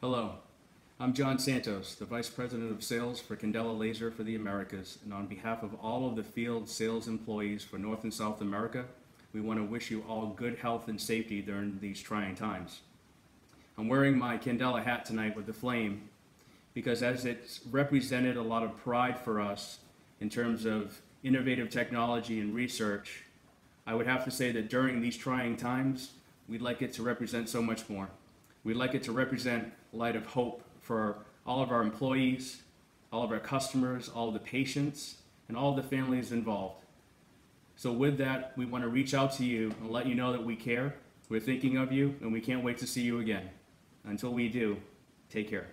Hello, I'm John Santos, the Vice President of Sales for Candela Laser for the Americas, and on behalf of all of the field sales employees for North and South America, we want to wish you all good health and safety during these trying times. I'm wearing my Candela hat tonight with the flame because as it's represented a lot of pride for us in terms of innovative technology and research, I would have to say that during these trying times, we'd like it to represent so much more. We'd like it to represent light of hope for all of our employees, all of our customers, all the patients, and all the families involved. So with that, we want to reach out to you and let you know that we care, we're thinking of you, and we can't wait to see you again. Until we do, take care.